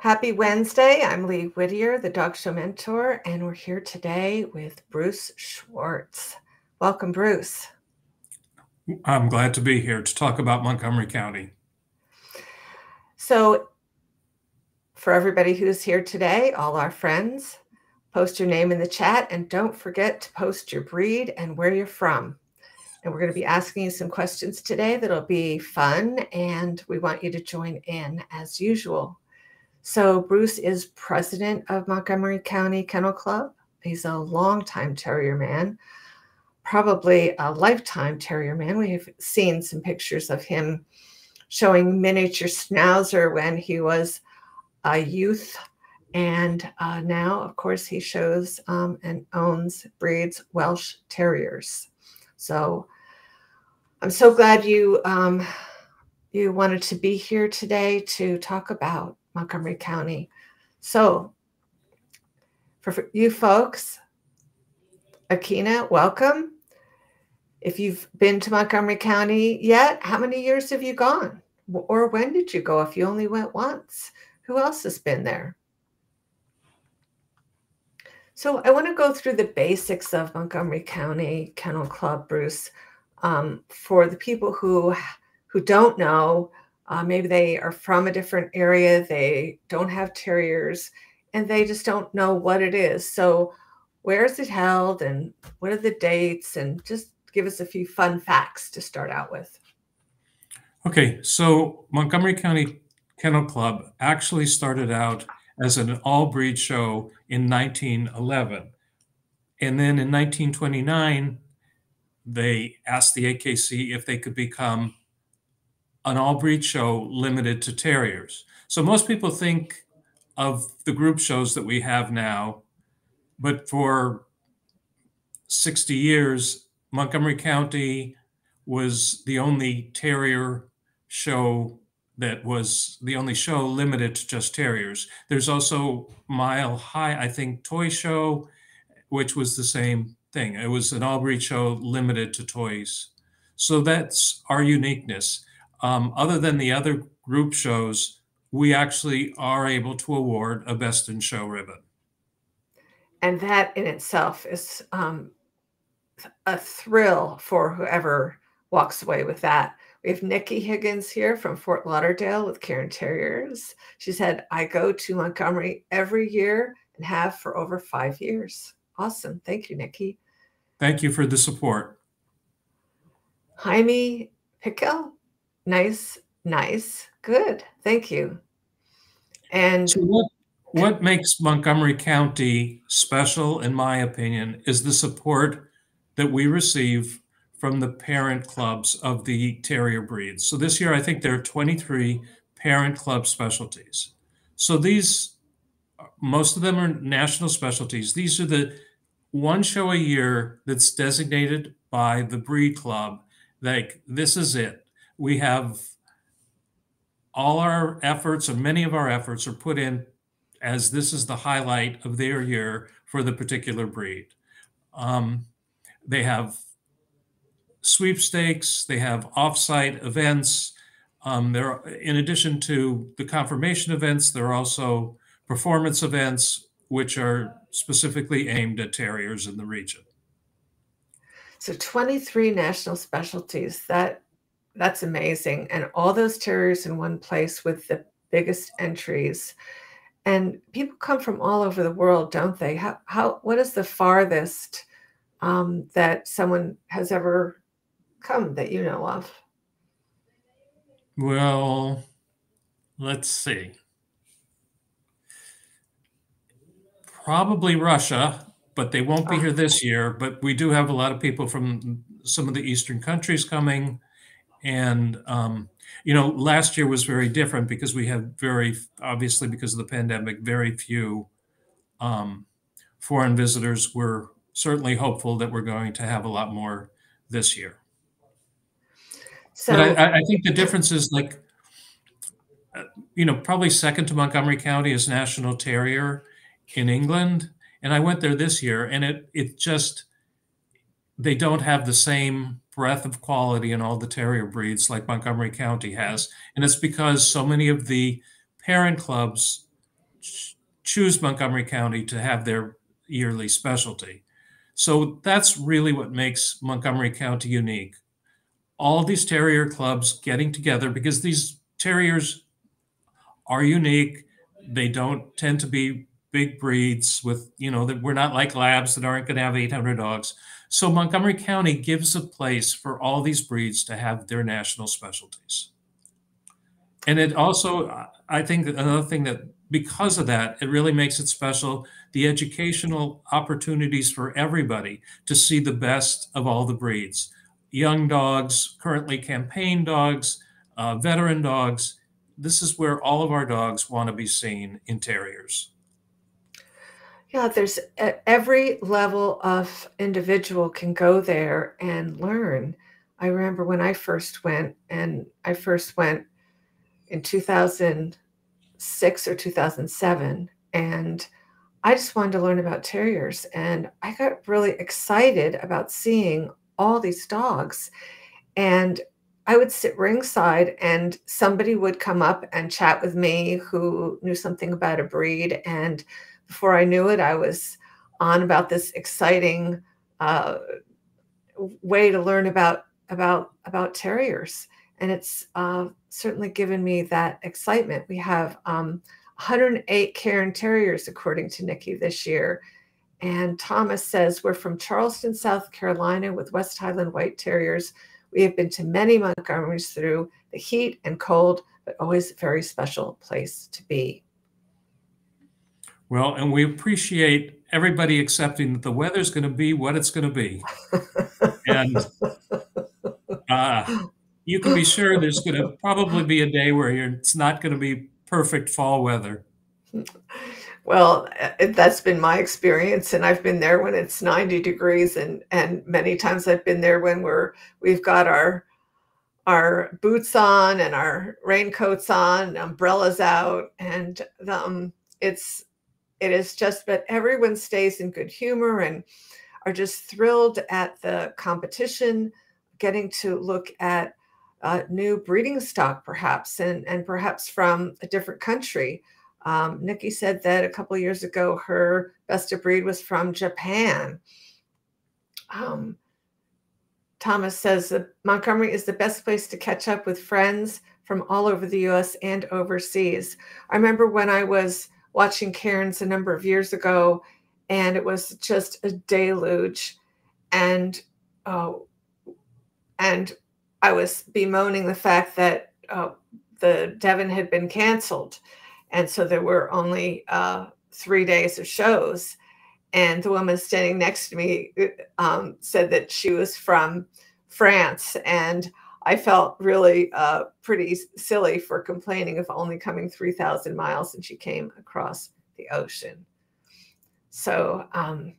Happy Wednesday. I'm Lee Whittier, the Dog Show Mentor, and we're here today with Bruce Schwartz. Welcome, Bruce. I'm glad to be here to talk about Montgomery County. So, for everybody who's here today, all our friends, post your name in the chat and don't forget to post your breed and where you're from. And we're going to be asking you some questions today that'll be fun, and we want you to join in as usual. So, Bruce is president of Montgomery County Kennel Club. He's a longtime terrier man, probably a lifetime terrier man. We have seen some pictures of him showing miniature schnauzer when he was a youth. And uh, now, of course, he shows um, and owns, breeds Welsh Terriers. So I'm so glad you um, you wanted to be here today to talk about Montgomery County. So for you folks, Akina, welcome. If you've been to Montgomery County yet, how many years have you gone? Or when did you go if you only went once? Who else has been there? So I want to go through the basics of Montgomery County Kennel Club, Bruce, um, for the people who who don't know. Uh, maybe they are from a different area, they don't have terriers, and they just don't know what it is. So, where is it held, and what are the dates, and just give us a few fun facts to start out with. Okay, so Montgomery County Kennel Club actually started out as an all breed show in 1911. And then in 1929, they asked the AKC if they could become an all breed show limited to terriers. So most people think of the group shows that we have now, but for 60 years, Montgomery County was the only terrier show that was the only show limited to just terriers. There's also Mile High, I think, toy show, which was the same thing. It was an all breed show limited to toys. So that's our uniqueness. Um, other than the other group shows, we actually are able to award a Best in Show ribbon. And that in itself is um, a thrill for whoever walks away with that. We have Nikki Higgins here from Fort Lauderdale with Cairn Terriers. She said, I go to Montgomery every year and have for over five years. Awesome. Thank you, Nikki. Thank you for the support. Jaime Pickle. Nice, nice. Good. Thank you. And so what, what makes Montgomery County special, in my opinion, is the support that we receive from the parent clubs of the terrier breeds. So this year, I think there are 23 parent club specialties. So these, most of them are national specialties. These are the one show a year that's designated by the breed club. Like, this is it. We have all our efforts, or many of our efforts, are put in as this is the highlight of their year for the particular breed. Um, they have sweepstakes, they have offsite events. Um, there, in addition to the conformation events, there are also performance events, which are specifically aimed at terriers in the region. So 23 national specialties. That that's amazing. And all those terriers in one place with the biggest entries. And people come from all over the world, don't they? How, how what is the farthest um, that someone has ever come that you know of? Well, let's see. Probably Russia, but they won't be here this year. But we do have a lot of people from some of the Eastern countries coming. And, um, you know, last year was very different because we had very, obviously, because of the pandemic, very few um, foreign visitors. We're certainly hopeful that we're going to have a lot more this year. So but I, I think the difference is like, uh, you know, probably second to Montgomery County is National Terrier in England. And I went there this year and it, it just, they don't have the same breadth of quality in all the terrier breeds like Montgomery County mm-hmm. has. And it's because so many of the parent clubs choose Montgomery County to have their yearly specialty. So that's really what makes Montgomery County unique. All these terrier clubs getting together because these terriers are unique. They don't tend to be big breeds with, you know, that we're not like labs that aren't going to have 800 dogs. So Montgomery County gives a place for all these breeds to have their national specialties. And it also, I think another thing that because of that, it really makes it special. The educational opportunities for everybody to see the best of all the breeds young dogs, currently campaign dogs, uh, veteran dogs. This is where all of our dogs want to be seen in terriers. Yeah, there's every level of individual can go there and learn. I remember when I first went, and I first went in 2006 or 2007, and I just wanted to learn about terriers. And I got really excited about seeing all these dogs. And I would sit ringside, and somebody would come up and chat with me who knew something about a breed. And before I knew it, I was on about this exciting uh, way to learn about about about terriers, and it's uh, certainly given me that excitement. We have um, 108 Cairn Terriers, according to Nikki, this year. And Thomas says, We're from Charleston, South Carolina, with West Highland White Terriers. We have been to many Montgomerys through the heat and cold, but always a very special place to be. Well, and we appreciate everybody accepting that the weather's going to be what it's going to be. and uh, you can be sure there's going to probably be a day where it's not going to be perfect fall weather. Well, uh, that's been my experience, and I've been there when it's 90 degrees, and and many times I've been there when we're we've got our our boots on and our raincoats on, umbrellas out, and um, it's it is just, but everyone stays in good humor and are just thrilled at the competition, getting to look at uh, new breeding stock, perhaps, and, and perhaps from a different country. Um, Nikki said that a couple years ago, her best of breed was from Japan. Um, Thomas says that Montgomery is the best place to catch up with friends from all over the US and overseas. I remember when I was watching Cairns a number of years ago, and it was just a deluge. And oh, and I was bemoaning the fact that uh, the Devon had been canceled, and so there were only uh, three days of shows. And the woman standing next to me um, said that she was from France, and I felt really uh, pretty silly for complaining of only coming 3,000 miles and she came across the ocean. So, um,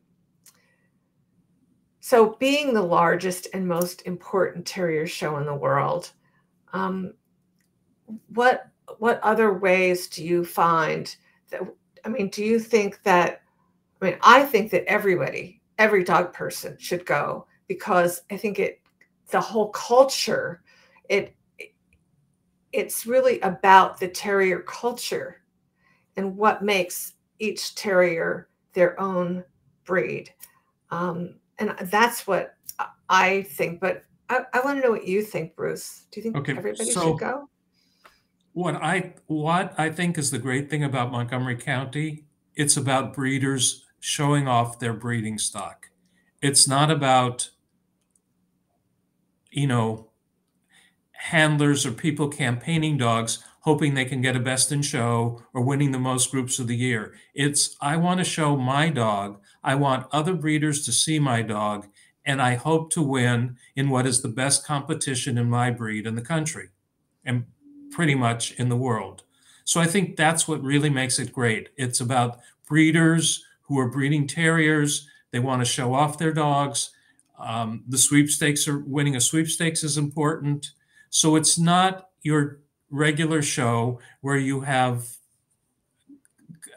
so being the largest and most important terrier show in the world, um, what what other ways do you find that? I mean, do you think that? I mean, I think that everybody, every dog person, should go because I think it the whole culture it it's really about the terrier culture and what makes each terrier their own breed. Um, and that's what i think but i, I want to know what you think bruce. Do you think okay, everybody so should go? what i what i think is the great thing about montgomery county it's about breeders showing off their breeding stock. It's not about you know, handlers or people campaigning dogs hoping they can get a best in show or winning the most groups of the year. It's I want to show my dog. I want other breeders to see my dog and I hope to win in what is the best competition in my breed in the country and pretty much in the world. So I think that's what really makes it great. It's about breeders who are breeding terriers. They want to show off their dogs um, the sweepstakes are winning a sweepstakes is important. So it's not your regular show where you have,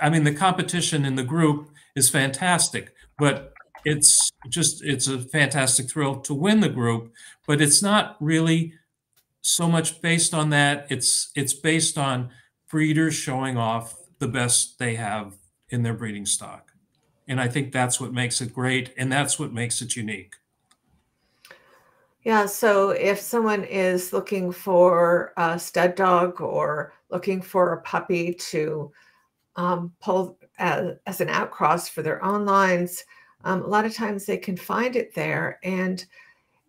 I mean, the competition in the group is fantastic, but it's just, it's a fantastic thrill to win the group, but it's not really so much based on that. It's, it's based on breeders showing off the best they have in their breeding stock. And I think that's what makes it great and that's what makes it unique. Yeah, so if someone is looking for a stud dog or looking for a puppy to um, pull as, as, an outcross for their own lines, um, a lot of times they can find it there. And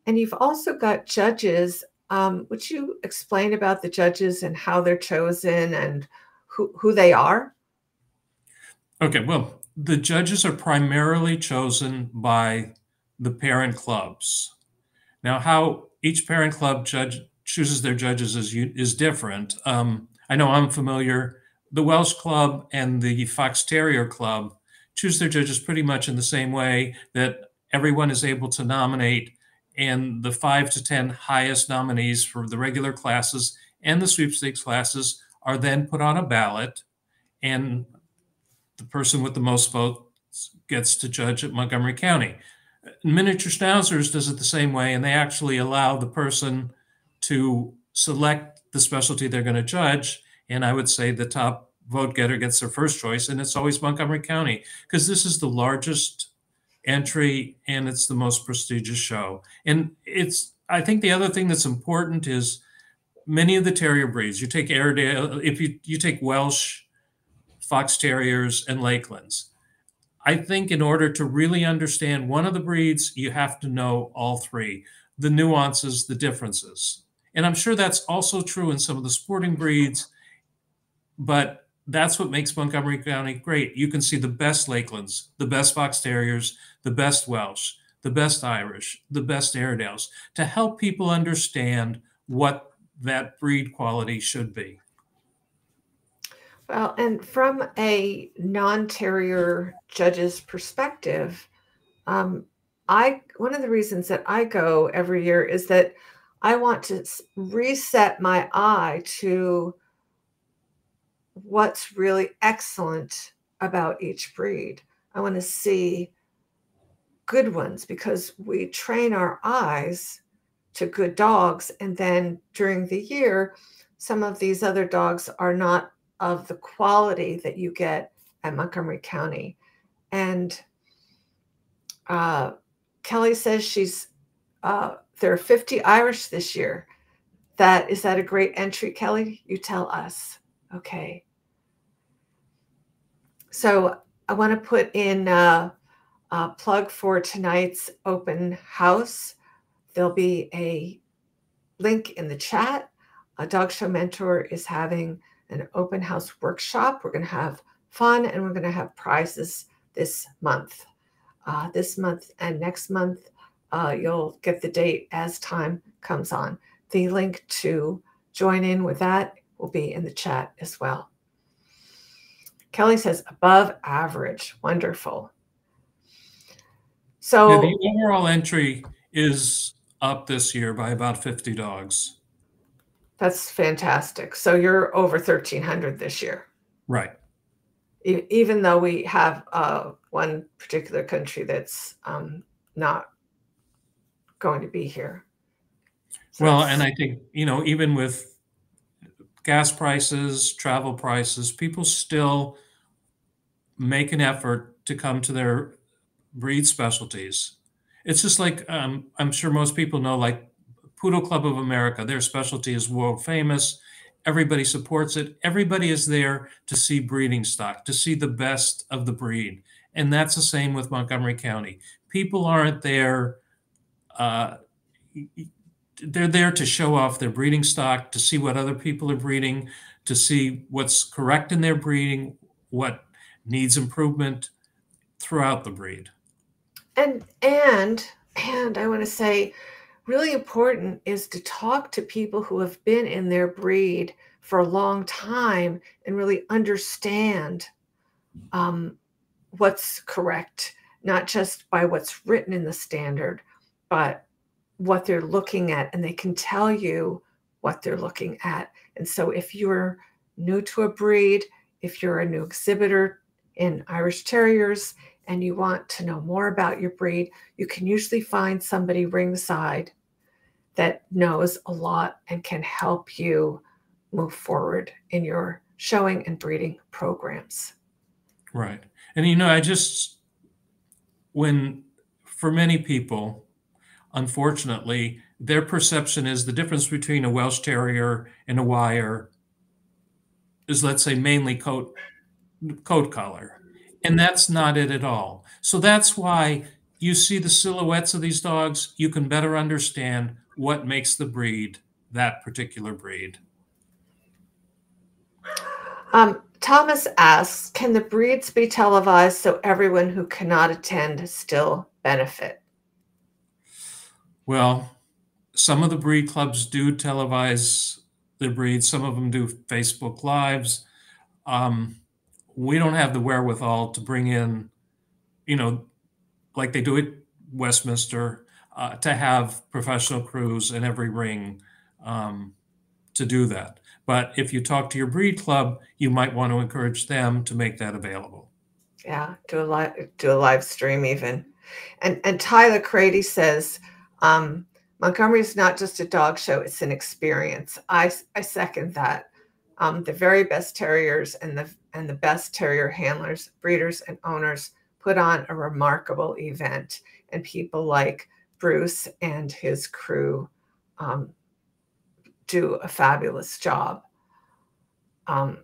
and you've also got judges. Um, would you explain about the judges and how they're chosen and who, who they are? Okay, well, the judges are primarily chosen by the parent clubs. Now, how each parent club judge chooses their judges is is different. Um, I know I'm familiar. The Welsh Club and the Fox Terrier Club choose their judges pretty much in the same way that everyone is able to nominate, and the five to ten highest nominees for the regular classes and the sweepstakes classes are then put on a ballot, and the person with the most votes gets to judge at Montgomery County. Miniature Schnauzers does it the same way, and they actually allow the person to select the specialty they're going to judge. And I would say the top vote getter gets their first choice, and it's always Montgomery County because this is the largest entry and it's the most prestigious show. And it's, I think the other thing that's important is many of the terrier breeds. You take Airedale, if you, you take Welsh, Fox Terriers, and Lakelands I think in order to really understand one of the breeds, you have to know all three the nuances, the differences. And I'm sure that's also true in some of the sporting breeds, but that's what makes Montgomery County great. You can see the best Lakelands, the best Fox Terriers, the best Welsh, the best Irish, the best Airedales to help people understand what that breed quality should be. Well, and from a non-terrier judge's perspective, um, I one of the reasons that I go every year is that I want to reset my eye to what's really excellent about each breed. I want to see good ones because we train our eyes to good dogs. And then during the year, some of these other dogs are not of the quality that you get at Montgomery County. And uh, Kelly says she's uh, there are 50 Irish this year. That is that a great entry, Kelly? You tell us. Okay. So I want to put in a, a plug for tonight's open house. There'll be a link in the chat. A dog show mentor is having an open house workshop. We're going to have fun and we're going to have prizes this month. Uh, this month and next month, uh, you'll get the date as time comes on. The link to join in with that will be in the chat as well. Kelly says above average. Wonderful. So the overall entry is up this year by about 50 dogs. That's fantastic. So you're over 1300 this year. Right. E- even though we have uh, one particular country that's um, not going to be here. So well, and I think, you know, even with gas prices, travel prices, people still make an effort to come to their breed specialties. It's just like um, I'm sure most people know, like Poodle Club of America, their specialty is world famous. Everybody supports it. Everybody is there to see breeding stock, to see the best of the breed. And that's the same with Montgomery County. People aren't there, uh, they're there to show off their breeding stock, to see what other people are breeding, to see what's correct in their breeding, what needs improvement throughout the breed. And, and, and I want to say, really important is to talk to people who have been in their breed for a long time and really understand um, what's correct, not just by what's written in the standard, but what they're looking at. And they can tell you what they're looking at. And so if you're new to a breed, if you're a new exhibitor in Irish Terriers, and you want to know more about your breed, you can usually find somebody ringside that knows a lot and can help you move forward in your showing and breeding programs. Right. And you know, I just, when for many people, unfortunately, their perception is the difference between a Welsh Terrier and a Wire is, let's say, mainly coat coat color, and that's not it at all. So that's why you see the silhouettes of these dogs. You can better understand what makes the breed that particular breed. Um, Thomas asks, can the breeds be televised so everyone who cannot attend still benefit? Well, some of the breed clubs do televise the breeds. Some of them do Facebook Lives. Um, we don't have the wherewithal to bring in, you know, like they do at Westminster, uh, to have professional crews in every ring um, to do that. But if you talk to your breed club, you might want to encourage them to make that available. Yeah, do a live do a live stream even. And and Tyler Crady says um, Montgomery is not just a dog show; it's an experience. I I second that. Um, the very best terriers and the and the best terrier handlers, breeders, and owners put on a remarkable event, and people like Bruce and his crew um, do a fabulous job. Um,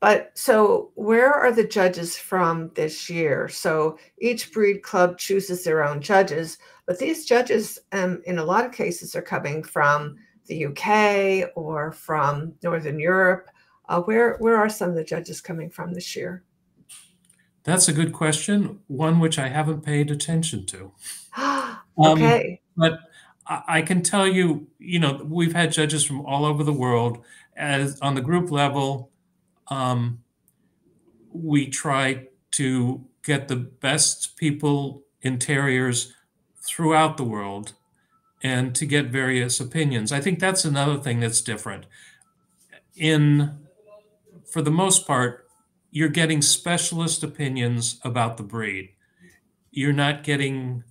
but so, where are the judges from this year? So, each breed club chooses their own judges, but these judges, um, in a lot of cases, are coming from the UK or from Northern Europe. Uh, where where are some of the judges coming from this year? That's a good question, one which I haven't paid attention to. okay. Um, but I can tell you, you know, we've had judges from all over the world. As on the group level, um, we try to get the best people in terriers throughout the world and to get various opinions. I think that's another thing that's different. In for the most part, you're getting specialist opinions about the breed. You're not getting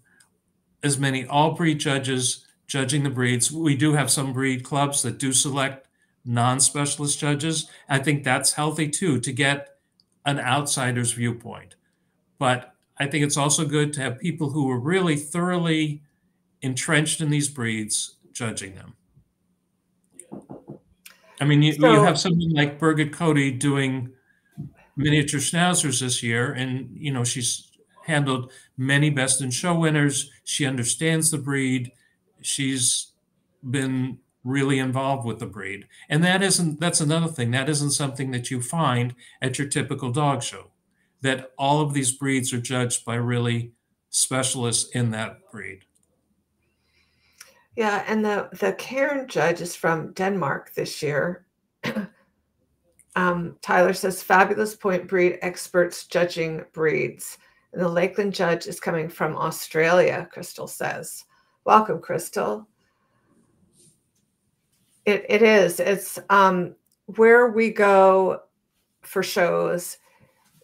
as many all breed judges judging the breeds. We do have some breed clubs that do select non-specialist judges. I think that's healthy too to get an outsider's viewpoint. But I think it's also good to have people who are really thoroughly entrenched in these breeds judging them. I mean, you, so, you have someone like Birgit Cody doing miniature schnauzers this year, and you know she's handled many best in show winners. She understands the breed she's been really involved with the breed. And that isn't that's another thing. That isn't something that you find at your typical dog show. That all of these breeds are judged by really specialists in that breed. Yeah, and the the Cairn judge is from Denmark this year. um, Tyler says fabulous point breed experts judging breeds. And the Lakeland judge is coming from Australia, Crystal says. Welcome, Crystal. It, it is. It's um, where we go for shows.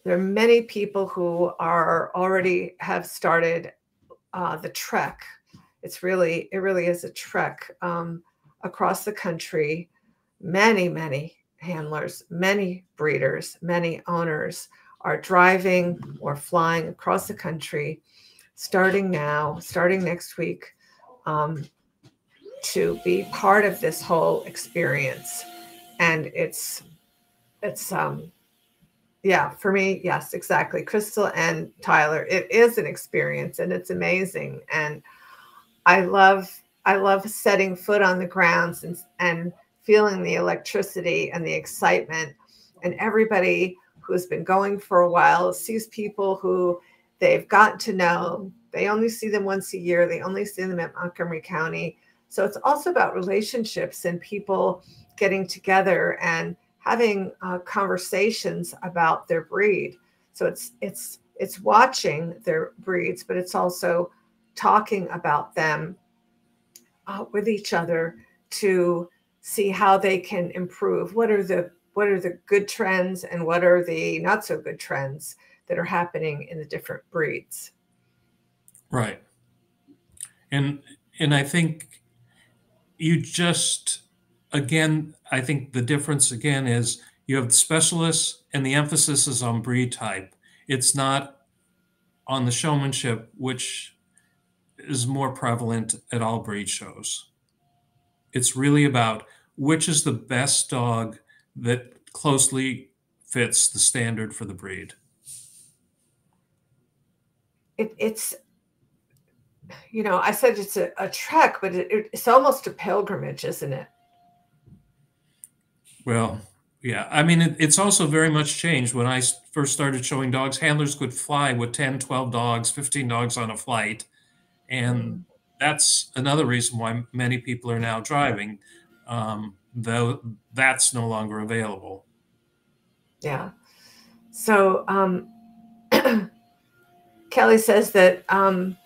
There are many people who are already have started uh, the trek. It's really, it really is a trek um, across the country. Many, many handlers, many breeders, many owners are driving or flying across the country starting now, starting next week um, to be part of this whole experience. And it's, it's, um, yeah, for me, yes, exactly. Crystal and Tyler, it is an experience and it's amazing. And I love, I love setting foot on the grounds and, and feeling the electricity and the excitement. And everybody who's been going for a while sees people who they've gotten to know they only see them once a year. They only see them at Montgomery County. So it's also about relationships and people getting together and having uh, conversations about their breed. So it's it's it's watching their breeds, but it's also talking about them uh, with each other to see how they can improve. What are the what are the good trends and what are the not so good trends that are happening in the different breeds? Right. And and I think you just again I think the difference again is You have the specialists, and the emphasis is on breed type. It's not on the showmanship, which is more prevalent at all breed shows. It's really about which is the best dog that closely fits the standard for the breed. It, it's, you know, I said it's a, a trek, but it, it's almost a pilgrimage, isn't it? Well, yeah. I mean, it, it's also very much changed. When I first started showing dogs, handlers could fly with 10, 12 dogs, 15 dogs on a flight. And mm. that's another reason why many people are now driving, um, though that's no longer available. Yeah. So um, Kelly says that um,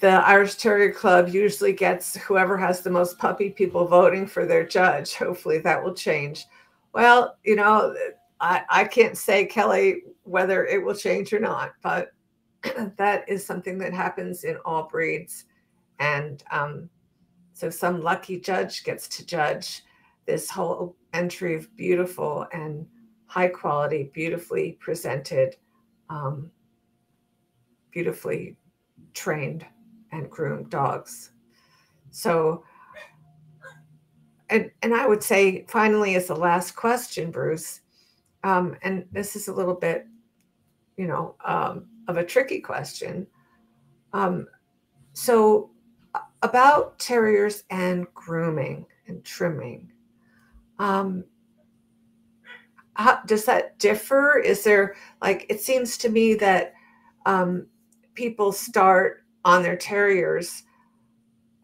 the Irish Terrier Club usually gets whoever has the most puppy people voting for their judge. Hopefully that will change. Well, you know, I, I can't say, Kelly, whether it will change or not, but that is something that happens in all breeds. And um, so some lucky judge gets to judge this whole entry of beautiful and high quality, beautifully presented, um, beautifully trained and groomed dogs. So, and, and I would say finally, as the last question, Bruce, um, and this is a little bit, you know, um, of a tricky question. Um, so, about terriers and grooming and trimming, um, how, does that differ? Is there like it seems to me that um, people start on their terriers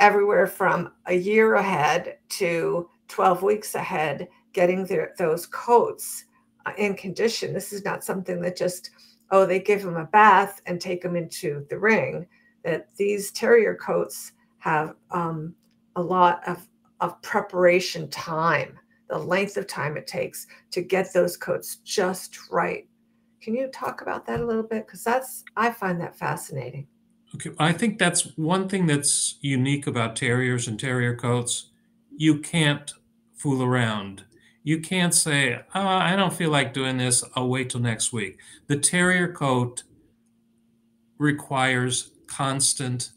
everywhere from a year ahead to 12 weeks ahead, getting their, those coats uh, in condition. This is not something that just, oh, they give them a bath and take them into the ring. That these terrier coats have um, a lot of, of preparation time, the length of time it takes to get those coats just right. Can you talk about that a little bit? Because that's, I find that fascinating. Okay, I think that's one thing that's unique about terriers and terrier coats. You can't fool around. You can't say, oh, I don't feel like doing this. I'll wait till next week. The terrier coat requires constant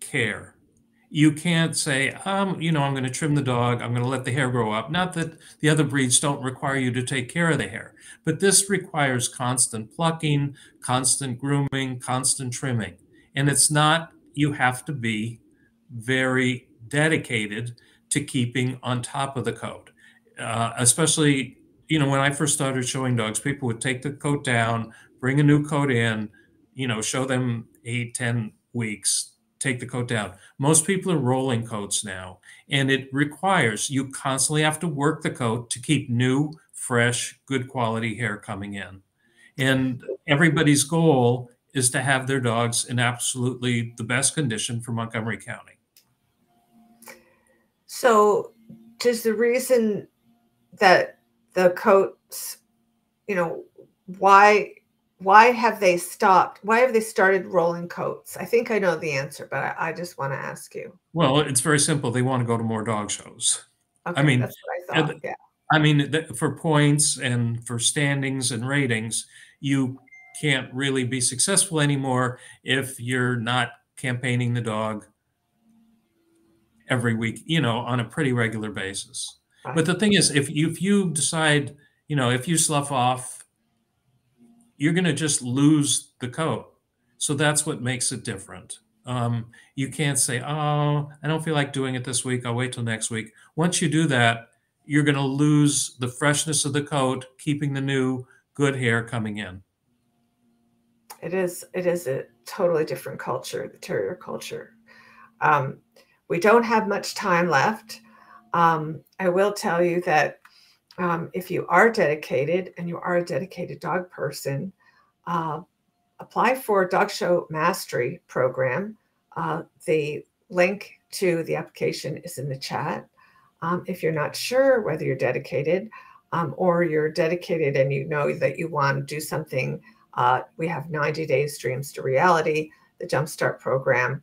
care. You can't say, um, you know, I'm going to trim the dog. I'm going to let the hair grow up. Not that the other breeds don't require you to take care of the hair, but this requires constant plucking, constant grooming, constant trimming. And it's not, you have to be very dedicated to keeping on top of the coat. Uh, especially, you know, when I first started showing dogs, people would take the coat down, bring a new coat in, you know, show them eight, ten weeks, take the coat down. Most people are rolling coats now, and it requires you constantly have to work the coat to keep new, fresh, good quality hair coming in. And everybody's goal is to have their dogs in absolutely the best condition for Montgomery County. So, does the reason that the coats, you know, why why have they stopped? Why have they started rolling coats? I think I know the answer, but I, I just want to ask you. Well, it's very simple. They want to go to more dog shows. Okay, I mean, that's what I thought. Yeah. I mean, for points and for standings and ratings, you can't really be successful anymore if you're not campaigning the dog every week, you know, on a pretty regular basis. But the thing is, if you, if you decide, you know, if you slough off, you're going to just lose the coat. So that's what makes it different. Um, you can't say, oh, I don't feel like doing it this week. I'll wait till next week. Once you do that, you're going to lose the freshness of the coat, keeping the new good hair coming in. It is it is a totally different culture, the terrier culture. Um, we don't have much time left. Um, I will tell you that um, if you are dedicated and you are a dedicated dog person, uh, apply for Dog Show Mastery Program. Uh, the link to the application is in the chat. Um, if you're not sure whether you're dedicated um, or you're dedicated and you know that you want to do something uh, we have 90 days dreams to reality, the Jumpstart program.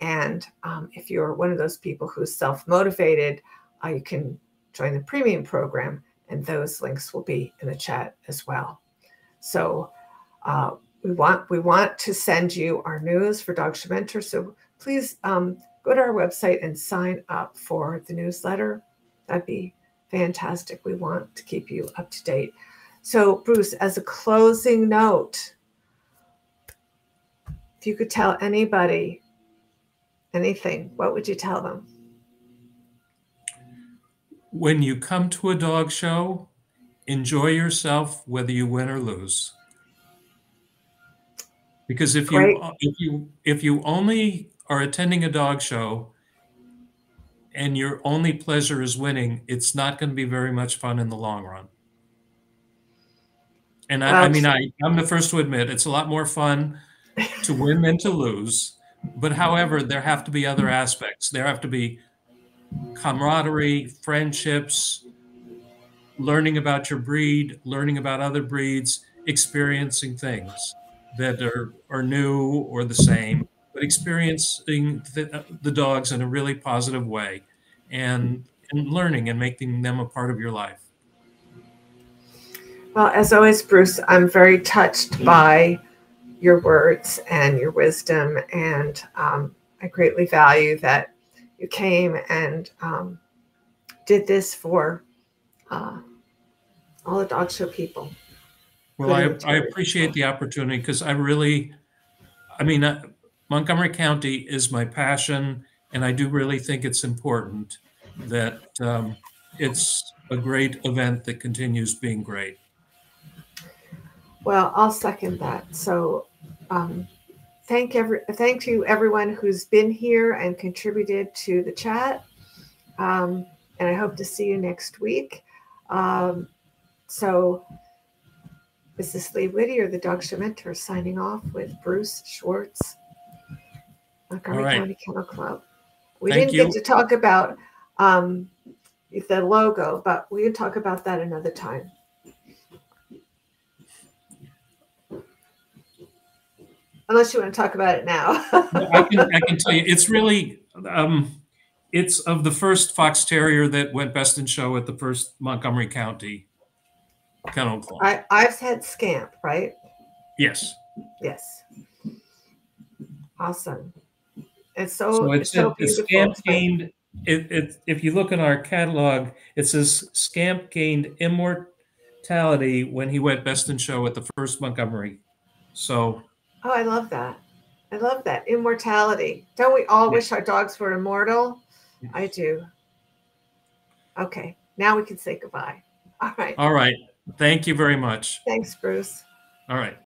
And um, if you're one of those people who's self motivated, uh, you can join the premium program and those links will be in the chat as well. So uh, we want we want to send you our news for Dog Mentor. So please um, go to our website and sign up for the newsletter. That'd be fantastic. We want to keep you up to date. So Bruce, as a closing note, if you could tell anybody anything, what would you tell them? When you come to a dog show, enjoy yourself whether you win or lose. Because if Great. you if you if you only are attending a dog show and your only pleasure is winning, it's not going to be very much fun in the long run. And I, I mean, I, I'm the first to admit it's a lot more fun to win than to lose. But however, there have to be other aspects. There have to be camaraderie, friendships, learning about your breed, learning about other breeds, experiencing things that are, are new or the same, but experiencing the, the dogs in a really positive way and, and learning and making them a part of your life. Well, as always, Bruce, I'm very touched by your words and your wisdom. And um, I greatly value that you came and um, did this for uh, all the dog show people. Well, I, I appreciate the opportunity because I really, I mean, uh, Montgomery County is my passion, and I do really think it's important that um, it's a great event that continues being great. Well, I'll second that. So um, thank every thank you everyone who's been here and contributed to the chat. Um, and I hope to see you next week. Um, so this is Lee Whittier, the Dog Show Mentor, signing off with Bruce Schwartz, Montgomery right. County Kennel Club. We Thank didn't you. get to talk about um, the logo, but we can talk about that another time. Unless you want to talk about it now. I, can, I can tell you, it's really, um, it's of the first fox terrier that went best in show at the first Montgomery County Kennel Club. I, I've had Scamp, right? Yes. Yes. Awesome. It's so, so it's, it's so a, Scamp gained. It, it, if you look in our catalog, it says Scamp gained immortality when he went best in show at the first Montgomery. So Oh, I love that. I love that. Immortality. Don't we all wish our dogs were immortal? I do. Okay. Now we can say goodbye. All right. All right. Thank you very much. Thanks, Bruce. All right.